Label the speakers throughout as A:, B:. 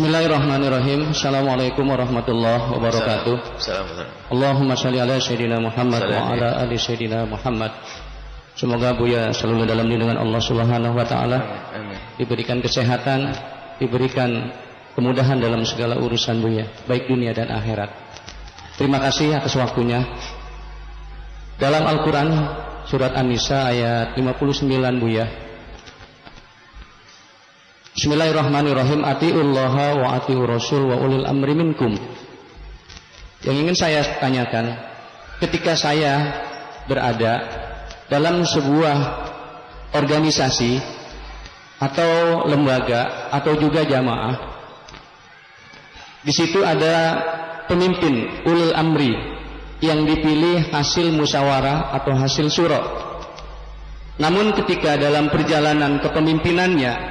A: Bismillahirrahmanirrahim. Assalamualaikum warahmatullahi wabarakatuh.
B: Assalamualaikum.
A: Allahumma shalli ala sayyidina Muhammad wa ala ali sayyidina Muhammad. Semoga Buya selalu dalam lindungan Allah Subhanahu wa taala. Diberikan kesehatan, diberikan kemudahan dalam segala urusan Buya, baik dunia dan akhirat. Terima kasih atas waktunya. Dalam Al-Qur'an surat An-Nisa ayat 59 Buya. Bismillahirrahmanirrahim. Atiullaha wa atiur rasul wa ulil amri minkum. Yang ingin saya tanyakan, ketika saya berada dalam sebuah organisasi atau lembaga atau juga jamaah, di situ ada pemimpin ulil amri yang dipilih hasil musyawarah atau hasil surah. Namun ketika dalam perjalanan kepemimpinannya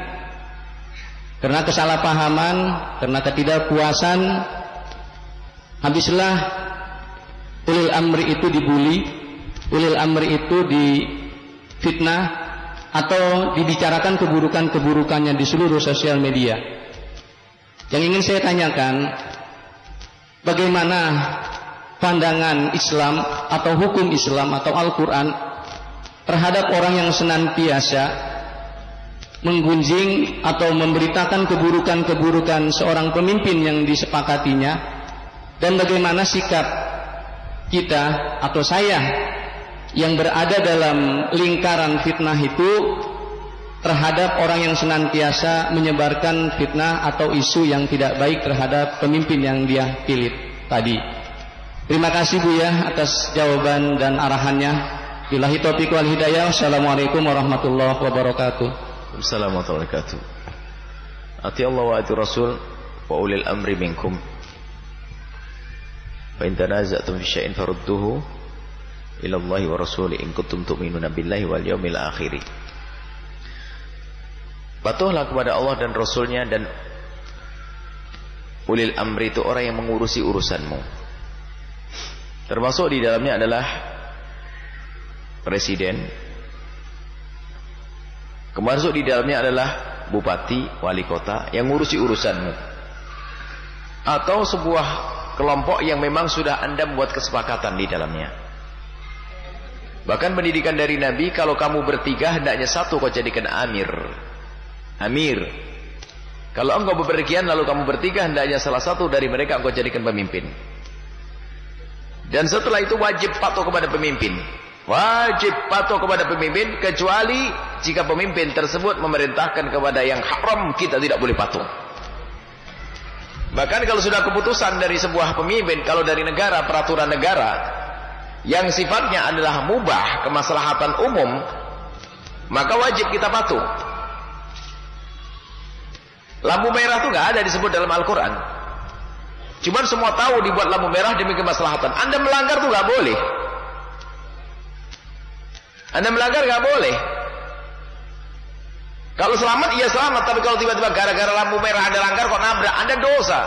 A: karena kesalahpahaman, karena ketidakpuasan, habislah ulil amri itu dibully, ulil amri itu difitnah atau dibicarakan keburukan-keburukannya di seluruh sosial media. Yang ingin saya tanyakan, bagaimana pandangan Islam atau hukum Islam atau Al-Quran terhadap orang yang senantiasa menggunjing atau memberitakan keburukan-keburukan seorang pemimpin yang disepakatinya dan bagaimana sikap kita atau saya yang berada dalam lingkaran fitnah itu terhadap orang yang senantiasa menyebarkan fitnah atau isu yang tidak baik terhadap pemimpin yang dia pilih tadi. Terima kasih Bu ya atas jawaban dan arahannya. Billahi taufiq wal hidayah. Assalamualaikum warahmatullahi wabarakatuh.
B: Assalamualaikum warahmatullahi wabarakatuh. Ati Allah wa ati Rasul wa ulil amri minkum. Fa in tanaza'tum fi syai'in farudduhu ila Allah wa Rasul in kuntum tu'minuna billahi wal yawmil akhir. Patuhlah kepada Allah dan Rasulnya dan ulil amri itu orang yang mengurusi urusanmu. Termasuk di dalamnya adalah presiden, Kemasuk di dalamnya adalah bupati, wali kota yang ngurusi urusanmu. Atau sebuah kelompok yang memang sudah Anda buat kesepakatan di dalamnya. Bahkan pendidikan dari Nabi kalau kamu bertiga hendaknya satu kau jadikan amir. Amir. Kalau engkau bepergian lalu kamu bertiga hendaknya salah satu dari mereka engkau jadikan pemimpin. Dan setelah itu wajib patuh kepada pemimpin. Wajib patuh kepada pemimpin kecuali jika pemimpin tersebut memerintahkan kepada yang haram kita tidak boleh patuh. Bahkan kalau sudah keputusan dari sebuah pemimpin, kalau dari negara, peraturan negara yang sifatnya adalah mubah, kemaslahatan umum, maka wajib kita patuh. Lampu merah itu nggak ada disebut dalam Al-Quran. Cuman semua tahu dibuat lampu merah demi kemaslahatan. Anda melanggar itu nggak boleh. Anda melanggar nggak boleh. Kalau selamat iya selamat, tapi kalau tiba-tiba gara-gara lampu merah Anda langgar kok nabrak, Anda dosa.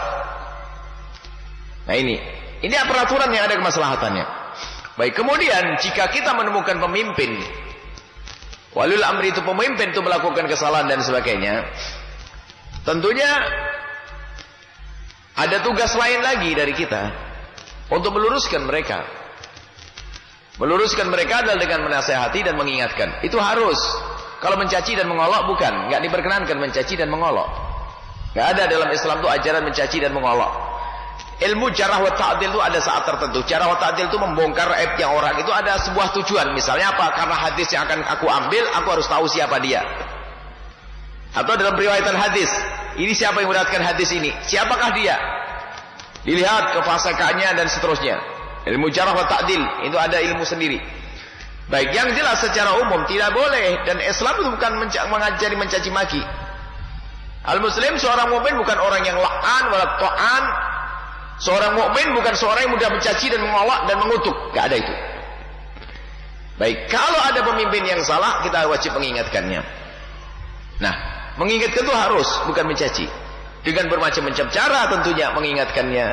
B: Nah ini, ini peraturan yang ada kemaslahatannya. Baik, kemudian jika kita menemukan pemimpin, walul amri itu pemimpin itu melakukan kesalahan dan sebagainya, tentunya ada tugas lain lagi dari kita untuk meluruskan mereka. Meluruskan mereka adalah dengan menasehati dan mengingatkan. Itu harus. Kalau mencaci dan mengolok bukan, nggak diperkenankan mencaci dan mengolok. Nggak ada dalam Islam itu ajaran mencaci dan mengolok. Ilmu jarah wa ta'dil itu ada saat tertentu. Jarah wa ta'dil itu membongkar yang orang itu ada sebuah tujuan. Misalnya apa? Karena hadis yang akan aku ambil, aku harus tahu siapa dia. Atau dalam riwayatan hadis, ini siapa yang meriwayatkan hadis ini? Siapakah dia? Dilihat kefasikannya dan seterusnya. Ilmu jarah wa ta'dil itu ada ilmu sendiri. Baik, yang jelas secara umum tidak boleh dan Islam itu bukan mengajari mencaci maki. Al muslim seorang mukmin bukan orang yang la'an wala ta'an. Seorang mukmin bukan seorang yang mudah mencaci dan mengolok dan mengutuk. Gak ada itu. Baik, kalau ada pemimpin yang salah, kita wajib mengingatkannya. Nah, mengingatkan itu harus, bukan mencaci. Dengan bermacam-macam cara tentunya mengingatkannya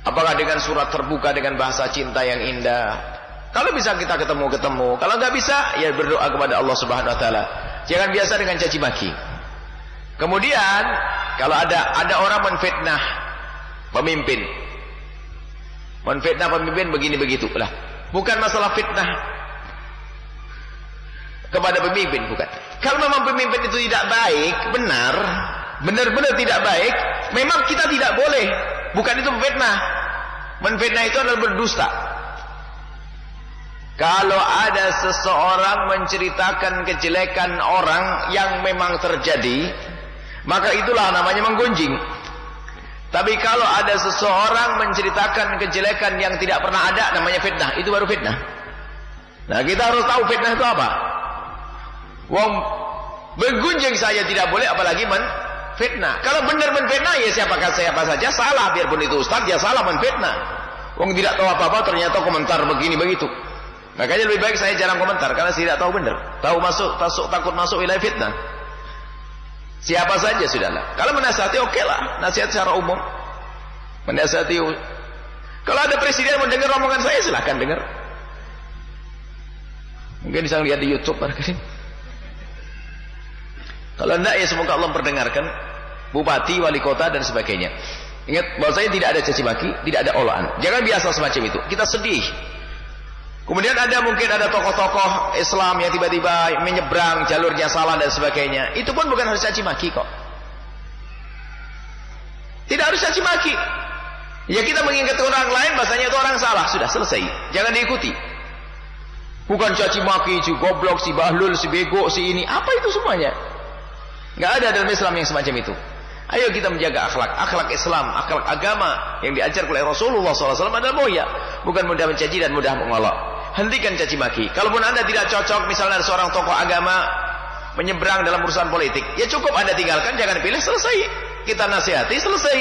B: Apakah dengan surat terbuka dengan bahasa cinta yang indah? Kalau bisa kita ketemu-ketemu. Kalau nggak bisa, ya berdoa kepada Allah Subhanahu wa taala. Jangan biasa dengan caci maki. Kemudian, kalau ada ada orang menfitnah pemimpin. Menfitnah pemimpin begini begitu lah. Bukan masalah fitnah kepada pemimpin bukan. Kalau memang pemimpin itu tidak baik benar. Benar-benar tidak baik memang kita tidak boleh. Bukan itu menfitnah menfitnah itu adalah berdusta kalau ada seseorang menceritakan kejelekan orang yang memang terjadi maka itulah namanya menggunjing tapi kalau ada seseorang menceritakan kejelekan yang tidak pernah ada namanya fitnah, itu baru fitnah. Nah, kita harus tahu fitnah itu apa. Wong menggunjing saya tidak boleh apalagi men fitnah. Kalau benar menfitnah ya siapakah siapa saja salah biarpun itu ustaz ya salah menfitnah. Wong tidak tahu apa-apa ternyata komentar begini begitu. Makanya lebih baik saya jarang komentar karena saya tidak tahu benar. Tahu masuk, tasuk, takut masuk wilayah fitnah. Siapa saja sudahlah. Kalau menasihati oke lah, nasihat secara umum. Menasihati. Kalau ada presiden mau dengar omongan saya silahkan dengar. Mungkin bisa lihat di YouTube barangkali. Kalau enggak ya semoga Allah memperdengarkan bupati, wali kota dan sebagainya. Ingat bahwa saya tidak ada caci maki, tidak ada olahan. Jangan biasa semacam itu. Kita sedih Kemudian ada mungkin ada tokoh-tokoh Islam yang tiba-tiba menyeberang jalurnya salah dan sebagainya. Itu pun bukan harus caci maki kok. Tidak harus caci maki. Ya kita mengingatkan orang lain bahasanya itu orang salah. Sudah selesai. Jangan diikuti. Bukan caci maki, si goblok, si bahlul, si bego, si ini. Apa itu semuanya? Nggak ada dalam Islam yang semacam itu. Ayo kita menjaga akhlak, akhlak Islam, akhlak agama yang diajar oleh Rasulullah SAW adalah mulia, bukan mudah mencaci dan mudah mengolok hentikan caci maki. Kalaupun Anda tidak cocok misalnya ada seorang tokoh agama menyeberang dalam urusan politik, ya cukup Anda tinggalkan, jangan pilih, selesai. Kita nasihati, selesai.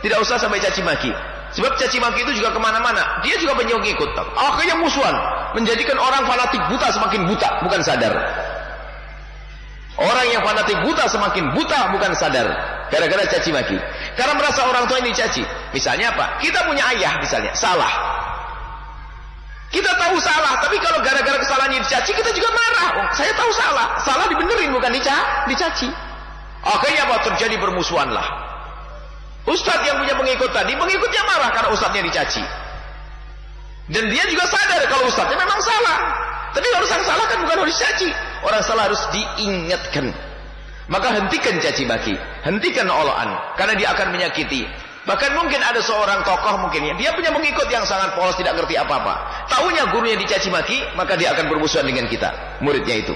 B: Tidak usah sampai caci maki. Sebab caci maki itu juga ke mana-mana. Dia juga ikut. Akhirnya musuhan. Menjadikan orang fanatik buta semakin buta. Bukan sadar. Orang yang fanatik buta semakin buta. Bukan sadar. Gara-gara caci maki. Karena merasa orang tua ini caci. Misalnya apa? Kita punya ayah misalnya. Salah. Kita tahu salah, tapi kalau gara-gara kesalahannya dicaci, kita juga marah. Oh, saya tahu salah, salah dibenerin bukan dica dicaci. Akhirnya apa? Terjadi permusuhan lah. Ustadz yang punya pengikut tadi, pengikutnya marah karena ustadznya dicaci. Dan dia juga sadar kalau ustadznya memang salah. Tapi orang salah kan bukan harus dicaci. Orang salah harus diingatkan. Maka hentikan caci maki, hentikan oloan, karena dia akan menyakiti. Bahkan mungkin ada seorang tokoh mungkin ya, dia punya pengikut yang sangat polos tidak ngerti apa-apa. Tahunya gurunya dicaci maki, maka dia akan bermusuhan dengan kita, muridnya itu.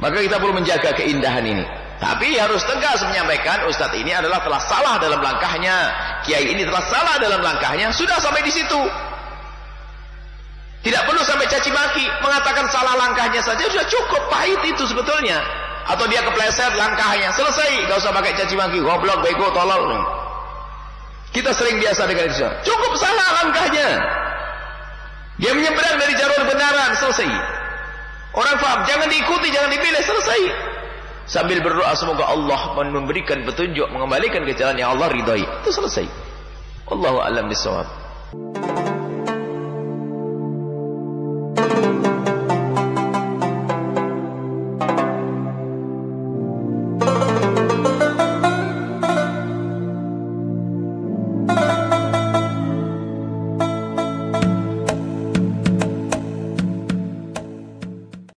B: Maka kita perlu menjaga keindahan ini. Tapi harus tegas menyampaikan Ustadz ini adalah telah salah dalam langkahnya. Kiai ini telah salah dalam langkahnya. Sudah sampai di situ. Tidak perlu sampai caci maki, mengatakan salah langkahnya saja sudah cukup pahit itu sebetulnya. Atau dia kepleset langkahnya, selesai, gak usah pakai caci maki, goblok, bego, tolol. Kita sering biasa dengan itu. Cukup salah langkahnya. Dia menyeberang dari jalur benaran, selesai. Orang faham, jangan diikuti, jangan dipilih, selesai. Sambil berdoa semoga Allah memberikan petunjuk, mengembalikan ke jalan yang Allah ridhai. Itu selesai. Allahu a'lam bishawab.